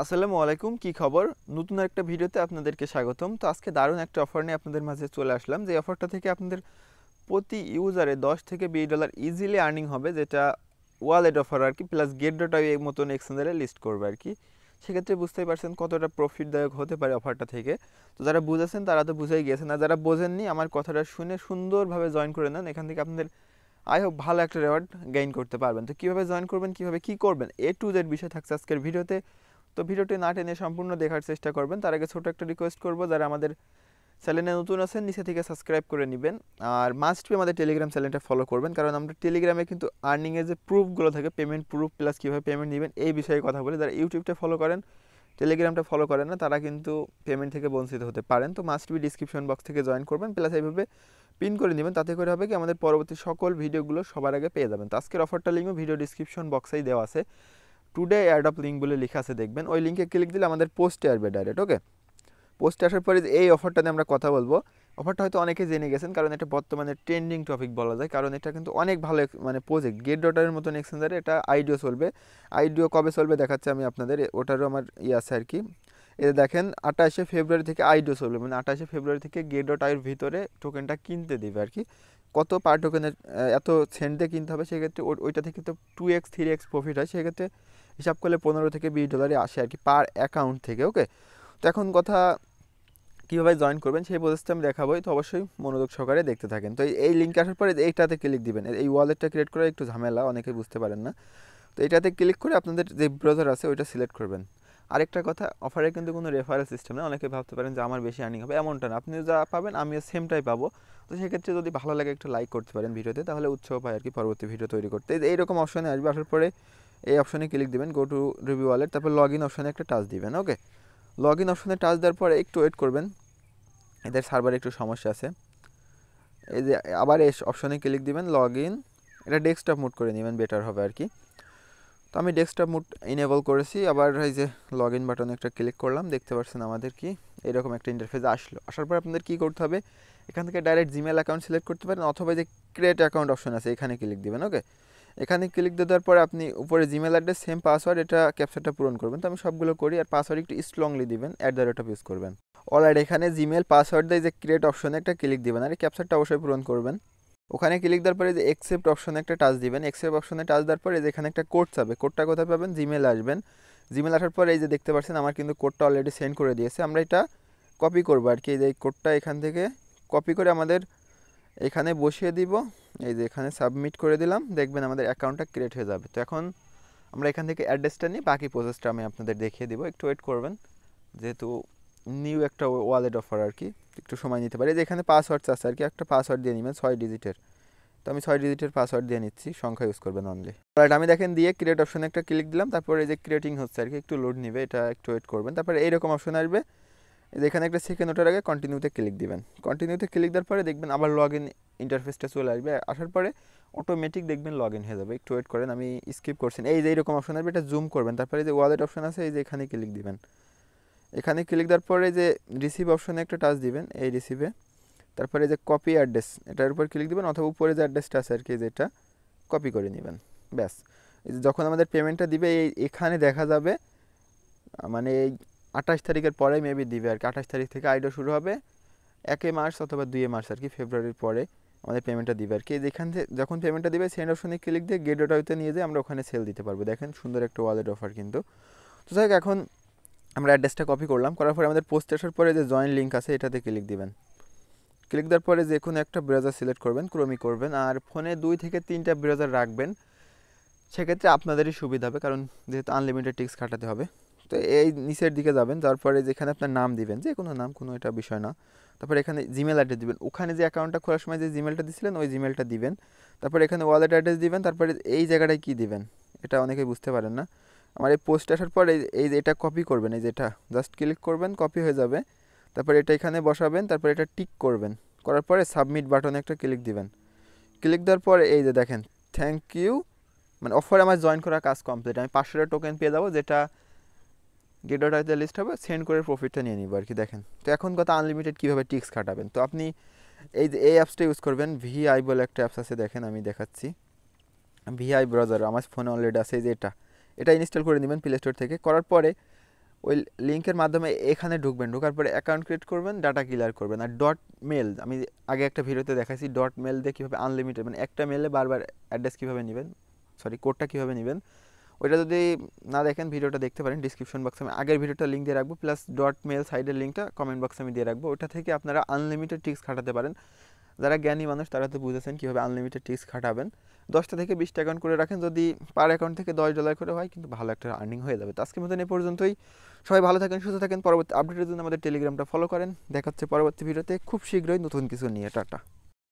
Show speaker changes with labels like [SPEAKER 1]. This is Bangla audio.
[SPEAKER 1] আসসালামু আলাইকুম, কি খবর? নতুন একটা ভিডিওতে আপনাদেরকে স্বাগতম। তো আজকে দারুণ একটা অফার নিয়ে আপনাদের মাঝে চলে আসলাম। যে অফারটা থেকে আপনাদের প্রতি ইউজারে দশ থেকে বিশ ডলার ইজিলি আর্নিং হবে, যেটা ওয়ালেট অফার আর কি প্লাস গেট ডটা এই মতন এক্সচেঞ্জারে লিস্ট করবে আর কি সেক্ষেত্রে বুঝতেই পারছেন কতটা প্রফিটদায়ক হতে পারে অফারটা থেকে। তো যারা বুঝেছেন, তারা তো বুঝেই গিয়েছেন আর যারা বোঝেননি, আমার কথাটা শুনে সুন্দরভাবে জয়েন করে নেন। এখান থেকে আপনাদের আই হোপ ভালো একটা রেওয়ার্ড গেইন করতে পারবেন। তো কীভাবে জয়েন করবেন, কীভাবে কী করবেন এ টু জেড বিষয় থাকছে আজকের ভিডিওতে। তো ভিডিওটি না টেনে সম্পূর্ণ দেখার চেষ্টা করবেন। তার আগে ছোটো একটা রিকোয়েস্ট করব, যারা আমাদের চ্যানেলে নতুন আছেন, নিচে থেকে সাবস্ক্রাইব করে নেবেন। আর মাস্ট বি আমাদের টেলিগ্রাম চ্যানেলটা ফলো করবেন, কারণ আমরা টেলিগ্রামে কিন্তু আর্নিংয়ের যে প্রুফগুলো থাকে পেমেন্ট প্রুফ প্লাস কীভাবে পেমেন্ট নেবেন, এই বিষয়ে কথা বলি। যারা ইউটিউবটা ফলো করেন টেলিগ্রামটা ফলো করেন না, তারা কিন্তু পেমেন্ট থেকে বঞ্চিত হতে পারেন। তো মাস্ট বি ডিসক্রিপশন বক্স থেকে জয়েন করবেন প্লাস এইভাবে পিন করে নেবেন, তাতে করে হবে কি, আমাদের পরবর্তী সকল ভিডিওগুলো সবার আগে পেয়ে যাবেন। তো আজকের অফারটা লিঙ্কও ভিডিও ডিসক্রিপশন বক্সেই দেওয়া আছে। টুডে অ্যাডপ লিঙ্ক বলে লেখা আছে, দেখবেন। ওই লিঙ্কে ক্লিক দিলে আমাদের পোস্টে আসবে ডাইরেক্ট ওকে পোস্টে আসার পরে এই অফারটা নিয়ে আমরা কথা বলব। অফারটা হয়তো অনেকে জেনে গেছেন, কারণ এটা বর্তমানে ট্রেন্ডিং টপিক বলা যায়, কারণ এটা কিন্তু অনেক ভালো মানে প্রজেক্ট গেট ডটারের মতন এক্সচেঞ্জারে এটা আইডিও চলবে। আইডিও কবে চলবে দেখাচ্ছে আমি আপনাদের ওটারও আমার ইয়ে আছে আর কি। এতে দেখেন, আঠাশে ফেব্রুয়ারি থেকে আইডিও চলবে মানে আঠাশে ফেব্রুয়ারি থেকে গেট ডট আইয়ের ভিতরে টোকেনটা কিনতে দেবে আর কি। কত পার টোকেনের এত সেন্টে কিনতে হবে, সেক্ষেত্রে ওইটা থেকে তো two X three X profit হয়, সেক্ষেত্রে হিসাব করলে পনেরো থেকে বিশ ডলারে আসে আর কি পার অ্যাকাউন্ট থেকে ওকে তো এখন কথা কীভাবে জয়েন করবেন সেই প্রসেসটা আমি দেখাবো তো অবশ্যই মনোযোগ সহকারে দেখতে থাকেন। তো এই লিঙ্ক আসার পরে এইটাতে ক্লিক দিবেন। এই ওয়ালেটটা ক্রিয়েট করা একটু ঝামেলা, অনেকে বুঝতে পারেন না। তো এটাতে ক্লিক করে আপনাদের যে ব্রাউজার আছে, ওইটা সিলেক্ট করবেন। আরেকটা কথা অফারে কিন্তু কোনো রেফারেল সিস্টেম নেই। অনেকে ভাবতে পারেন যে আমার বেশি আর্নিং হবে, এমনটা না। আপনি যা পাবেন, আমিও সেমটাই পাবো। তো সেক্ষেত্রে যদি ভালো লাগে একটু লাইক করতে পারেন ভিডিওতে, তাহলে উৎসাহ পায় আর কি পরবর্তী ভিডিও তৈরি করতে। এইরকম অপশনে আসবে, আসার পরে এই অপশনে ক্লিক দিবেন গো টু রিভিউ ওয়ালেট তারপর লগ ইন অপশানে একটা টাচ দিবেন ওকে লগ ইন অপশানে টাচ দেওয়ার পরে একটু ওয়েট করবেন, এদের সার্ভারে একটু সমস্যা আছে। এই যে আবার এস অপশানে ক্লিক দিবেন লগ ইন এটা ডেস্কটপ মুড করে নেবেন বেটার হবে আর কি। তো আমি ডেস্কটপ মুড ইনেবল করেছি, আবার এই যে লগ ইন বাটনে একটা ক্লিক করলাম, দেখতে পাচ্ছেন আমাদের কি, এরকম একটা ইন্টারফেস আসলো। আসার পর আপনাদের কী করতে হবে, এখান থেকে ডাইরেক্ট জিমেল অ্যাকাউন্ট সিলেক্ট করতে পারেন, অথবা যে ক্রিয়েট অ্যাকাউন্ট অপশন আছে, এখানে ক্লিক দিবেন ওকে এখানে ক্লিক দেওয়ার পরে আপনি উপরে জিমেল অ্যাড্রেস সেম পাসওয়ার্ড এটা ক্যাপচারটা পূরণ করবেন। তো আমি সবগুলো করি আর পাসওয়ার্ড একটু স্ট্রংলি দিবেন at the rate of use করবেন। অলরাইট এখানে জিমেল পাসওয়ার্ড দিয়ে যে ক্রিয়েট অপশনে একটা ক্লিক দিবেন আর এই ক্যাপচারটা অবশ্যই পূরণ করবেন। ওখানে ক্লিক দেওয়ার পরে যে এক্সেপ্ট অপশনে একটা টাচ দিবেন। এক্সেপ্ট অপশনে টাচ দেওয়ার পরে যেখানে একটা কোড চাবে কোডটা কোথায় পাবেন? জিমেল আসবেন। জিমেল আসার পরে এই যে দেখতে পাচ্ছেন আমার কিন্তু কোডটা অলরেডি সেন্ড করে দিয়েছে। আমরা এটা কপি করব আর কি। এই যে কোডটা এখান থেকে কপি করে আমাদের এখানে বসিয়ে দিব। এই যে এখানে সাবমিট করে দিলাম, দেখবেন আমাদের অ্যাকাউন্টটা ক্রিয়েট হয়ে যাবে। তো এখন আমরা এখান থেকে অ্যাড্রেসটা নিই বাকি প্রসেসটা আমি আপনাদের দেখিয়ে দিব। একটু ওয়েট করবেন, যেহেতু নিউ একটা ওয়ালেট অফার আর কি, একটু সময় নিতে পারি। যে এখানে পাসওয়ার্ড আছে আর কি, একটা পাসওয়ার্ড দিয়ে নেবেন, ছয় ডিজিটের তো আমি ছয় ডিজিটের পাসওয়ার্ড দিয়ে নিচ্ছি, সংখ্যা ইউজ করবেন অনলি রাইট আমি দেখেন দিয়ে ক্রিয়েট অপশনে একটা ক্লিক দিলাম, তারপরে এই যে ক্রিয়েটিং হচ্ছে আর কি, একটু লোড নেবে, এটা একটু ওয়েট করবেন। তারপরে এইরকম অপশন আসবে। এখানে একটা সেকেন্ড ওটার আগে কন্টিনিউতে ক্লিক দিবেন। কন্টিনিউতে ক্লিক দেওয়ার পরে দেখবেন আবার লগ ইন ইন্টারফেসটা চলে আসবে। আসার পরে অটোমেটিক দেখবেন লগ ইন হয়ে যাবে। একটু ওয়েট করেন, আমি স্কিপ করছেন এই যে এইরকম অপশন আসবে, এটা জুম করবেন। তারপরে যে ওয়ালেট অপশন আছে, এই যে এখানে ক্লিক দিবেন। এখানে ক্লিক দেওয়ার পরে যে রিসিভ অপশনে একটা টাচ দিবেন, এই রিসিভে তারপরে যে কপি অ্যাড্রেস এটার উপর ক্লিক দিবেন, অথবা উপরে যে অ্যাড্রেসটা আছে আর কি যেটা কপি করে নেবেন। ব্যাস। যখন আমাদের পেমেন্টটা দিবে, এই এখানে দেখা যাবে মানে এই আঠাশ তারিখের পরে মেবি দিবে আর কি। আঠাশ তারিখ থেকে আইডিয়া শুরু হবে, একে মার্চ অথবা দুয়ে মার্চ আর কি, ফেব্রুয়ারির পরে। আমাদের পেমেন্টটা দিবে আর কি। যেখান থেকে যখন পেমেন্টটা দিবে সেন্ড অপশনে ক্লিক দিয়ে গেট ওটাইতে নিয়ে যেয়ে আমরা ওখানে সেল দিতে পারব। দেখেন সুন্দর একটা ওয়ালেট অফার কিন্তু। তো যাই এখন আমরা অ্যাড্রেসটা কপি করলাম। করার পরে আমাদের পোস্ট আসার পরে যে জয়েন লিঙ্ক আছে, এটাতে ক্লিক দিবেন। ক্লিক দেওয়ার পরে যে কোনো একটা ব্রাউজার সিলেক্ট করবেন ক্রোমি করবেন। আর ফোনে দুই থেকে তিনটা ব্রাউজার রাখবেন, সেক্ষেত্রে আপনাদেরই সুবিধা হবে। কারণ যেহেতু আনলিমিটেড টিক্স খাটাতে হবে। তো এই নিচের দিকে যাবেন তারপরে যেখানে আপনার নাম দিবেন, যে কোনো নাম, কোনো এটা বিষয় না। তারপর এখানে জিমেল অ্যাড্রেস দিবেন। ওখানে যে অ্যাকাউন্টটা খোলার সময় যে জিমেলটা দিছিলেন, ওই জিমেলটা দিবেন। তারপর এখানে ওয়ালেট অ্যাড্রেস দিবেন, তারপরে এই জায়গাটায় কী দিবেন, এটা অনেকেই বুঝতে পারেন না। আমার এই পোস্ট আসার পর এই এটা কপি করবেন, এই যেটা জাস্ট ক্লিক করবেন কপি হয়ে যাবে। তারপর এটা এখানে বসাবেন, তারপর এটা টিক করবেন। করার পরে সাবমিট বাটনে একটা ক্লিক দিবেন। ক্লিক দেওয়ার পরে এই যে দেখেন থ্যাংক ইউ মানে অফারে আমার জয়েন করা কাজ কমপ্লিট আমি পাঁচশোটা টোকেন পেয়ে যাব, যেটা গেটওয়াটাতে লিস্ট হবে সেন্ড করে প্রফিটটা নিয়ে নিব আর কি দেখেন। তো এখন কথা আনলিমিটেড কীভাবে টিক্স কাটাবেন তো আপনি এই যে, এই অ্যাপসটা ইউজ করবেন ভিআই বলে একটা অ্যাপস আছে, দেখেন আমি দেখাচ্ছি। ভিআই ব্রাউজার আমার ফোনে অলরেডি আছে যে এটা। এটা ইনস্টল করে নেবেন প্লে স্টোর থেকে, করার পরে ওই লিঙ্কের মাধ্যমে এখানে ঢুকবেন, ঢোকার পরে অ্যাকাউন্ট ক্রিয়েট করবেন ডাটা ক্লিয়ার করবেন। আর ডট মেল আমি আগে একটা ভিডিওতে দেখাইছি ডট মেল দিয়ে কীভাবে আনলিমিটেড মানে একটা মেলে বারবার অ্যাড্রেস কীভাবে নেবেন? সরি কোডটা কীভাবে নেবেন? ওইটা যদি না দেখেন, ভিডিওটা দেখতে পারেন ডিসক্রিপশন বক্সে আমি আগের ভিডিওটা লিঙ্ক দিয়ে রাখব প্লাস ডট মেল সাইডের লিঙ্কটা কমেন্ট বক্সে আমি দিয়ে রাখব। ওটা থেকে আপনারা আনলিমিটেড টিক্স খাটাতে পারেন। যারা জ্ঞানী মানুষ, তারা তো বুঝেছেন কীভাবে আনলিমিটেড টিক্স খাটাবেন। দশটা থেকে বিশটা অ্যাকাউন্ট করে রাখেন, যদি পার অ্যাকাউন্ট থেকে দশ ডলার করে হয়, কিন্তু ভালো একটা আর্নিং হয়ে যাবে। তো আজকের মতন এ পর্যন্তই। সবাই ভালো থাকেন, সুস্থ থাকেন। পরবর্তী আপডেটের জন্য আমাদের টেলিগ্রামটা ফলো করেন। দেখা হচ্ছে পরবর্তী ভিডিওতে। খুব শীঘ্রই নতুন কিছু নিয়ে। টাটা।